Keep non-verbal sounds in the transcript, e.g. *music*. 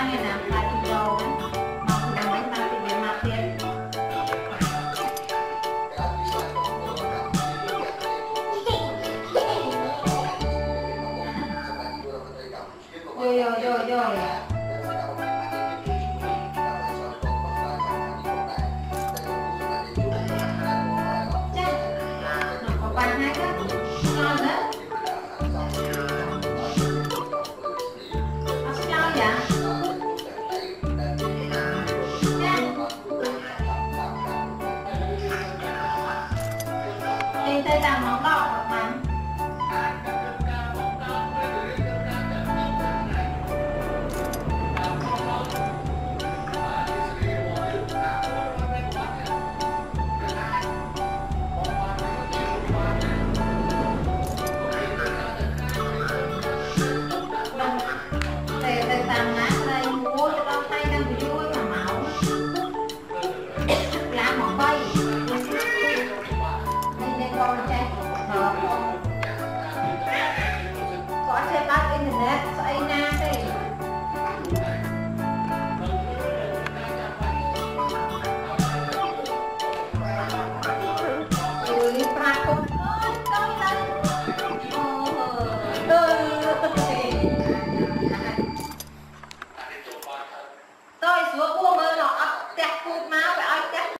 *laughs* rồi rồi rồi rồi Ờ. con trai con có thể internet